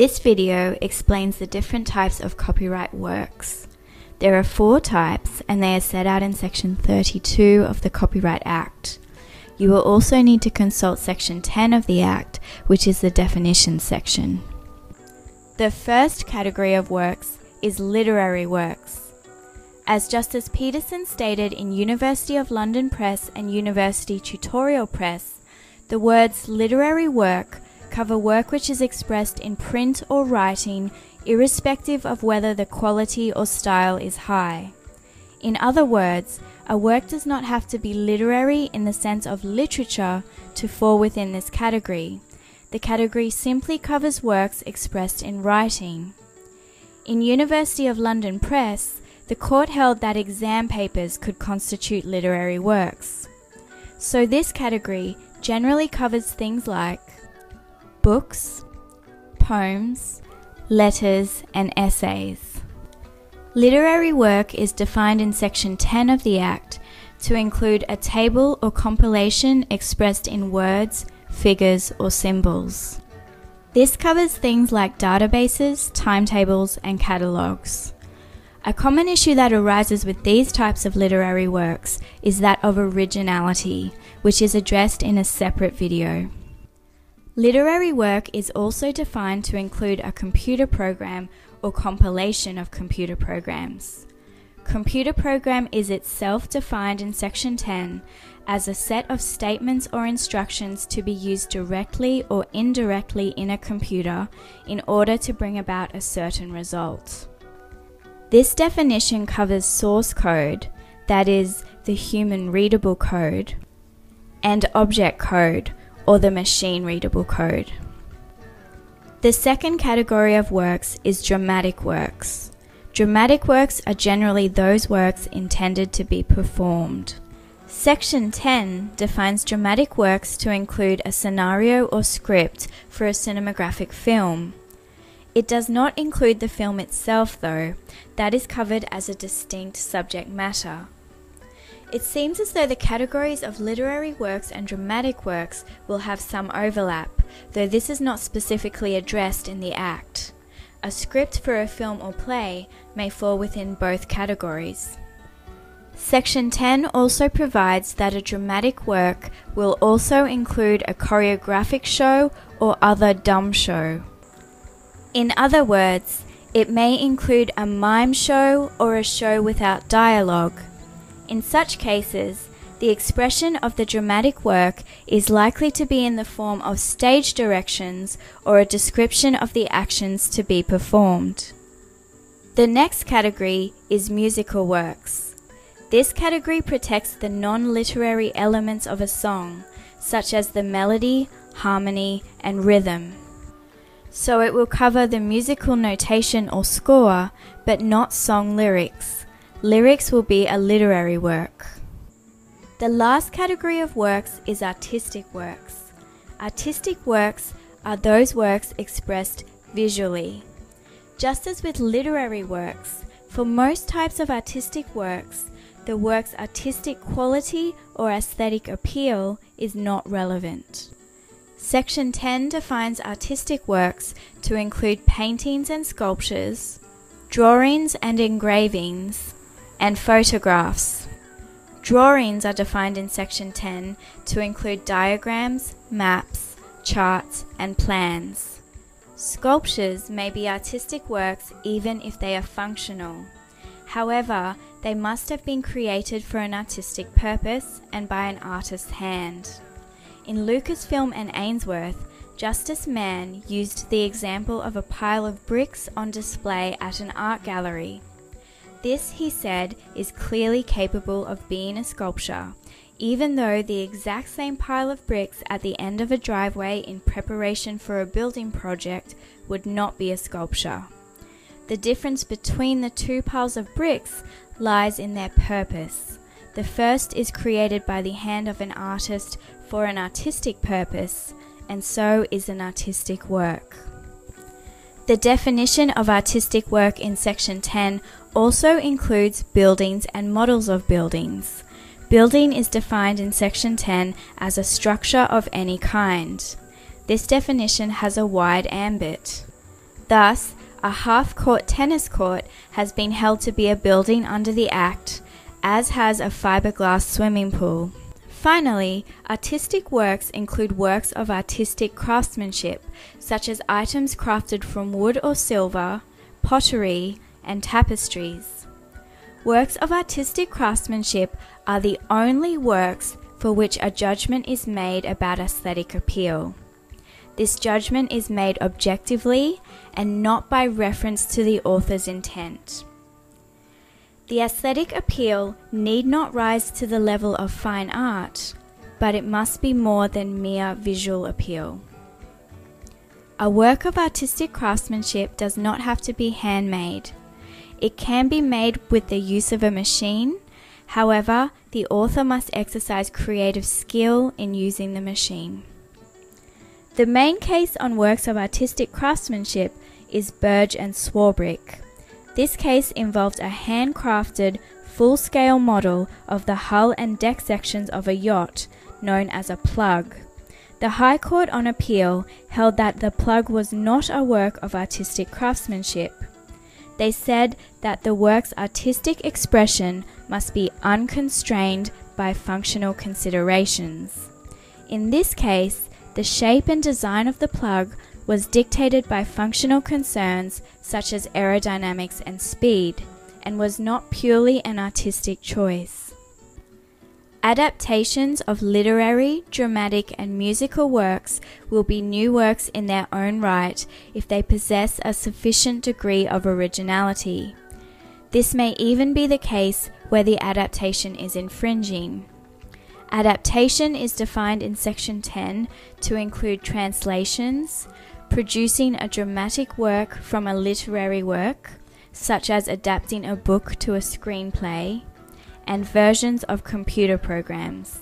This video explains the different types of copyright works. There are four types and they are set out in section 32 of the Copyright Act. You will also need to consult section 10 of the Act, which is the definitions section. The first category of works is literary works. As Justice Peterson stated in University of London Press and University Tutorial Press, the words literary work cover work which is expressed in print or writing, irrespective of whether the quality or style is high. In other words, a work does not have to be literary in the sense of literature to fall within this category. The category simply covers works expressed in writing. In University of London Press, the court held that exam papers could constitute literary works. So this category generally covers things like books, poems, letters, and essays. Literary work is defined in Section 10 of the Act to include a table or compilation expressed in words, figures, or symbols. This covers things like databases, timetables, and catalogues. A common issue that arises with these types of literary works is that of originality, which is addressed in a separate video. Literary work is also defined to include a computer program or compilation of computer programs. Computer program is itself defined in Section 10 as a set of statements or instructions to be used directly or indirectly in a computer in order to bring about a certain result. This definition covers source code, that is, the human readable code, and object code, or the machine readable code. The second category of works is dramatic works. Dramatic works are generally those works intended to be performed. Section 10 defines dramatic works to include a scenario or script for a cinematographic film. It does not include the film itself, though, that is covered as a distinct subject matter. It seems as though the categories of literary works and dramatic works will have some overlap, though this is not specifically addressed in the Act. A script for a film or play may fall within both categories. Section 10 also provides that a dramatic work will also include a choreographic show or other dumb show. In other words, it may include a mime show or a show without dialogue. In such cases, the expression of the dramatic work is likely to be in the form of stage directions or a description of the actions to be performed. The next category is musical works. This category protects the non literary elements of a song, such as the melody, harmony, and rhythm. So it will cover the musical notation or score, but not song lyrics. Lyrics will be a literary work. The last category of works is artistic works. Artistic works are those works expressed visually. Just as with literary works, for most types of artistic works, the work's artistic quality or aesthetic appeal is not relevant. Section 10 defines artistic works to include paintings and sculptures, drawings and engravings, and photographs. Drawings are defined in section 10 to include diagrams, maps, charts, and plans. Sculptures may be artistic works even if they are functional. However, they must have been created for an artistic purpose and by an artist's hand. In Lucasfilm and Ainsworth, Justice Mann used the example of a pile of bricks on display at an art gallery. This, he said, is clearly capable of being a sculpture, even though the exact same pile of bricks at the end of a driveway in preparation for a building project would not be a sculpture. The difference between the two piles of bricks lies in their purpose. The first is created by the hand of an artist for an artistic purpose, and so is an artistic work. The definition of artistic work in section 10 also includes buildings and models of buildings. Building is defined in section 10 as a structure of any kind. This definition has a wide ambit. Thus, a half court tennis court has been held to be a building under the Act, as has a fiberglass swimming pool. Finally, artistic works include works of artistic craftsmanship, such as items crafted from wood or silver, pottery, and tapestries. Works of artistic craftsmanship are the only works for which a judgment is made about aesthetic appeal. This judgment is made objectively and not by reference to the author's intent. The aesthetic appeal need not rise to the level of fine art, but it must be more than mere visual appeal. A work of artistic craftsmanship does not have to be handmade. It can be made with the use of a machine, however, the author must exercise creative skill in using the machine. The main case on works of artistic craftsmanship is Burge and Swarbrick. This case involved a handcrafted, full scale model of the hull and deck sections of a yacht known as a plug. The High Court on Appeal held that the plug was not a work of artistic craftsmanship. They said that the work's artistic expression must be unconstrained by functional considerations. In this case, the shape and design of the plug was dictated by functional concerns such as aerodynamics and speed, and was not purely an artistic choice. Adaptations of literary, dramatic, and musical works will be new works in their own right if they possess a sufficient degree of originality. This may even be the case where the adaptation is infringing. Adaptation is defined in Section 10 to include translations, producing a dramatic work from a literary work, such as adapting a book to a screenplay, and versions of computer programs.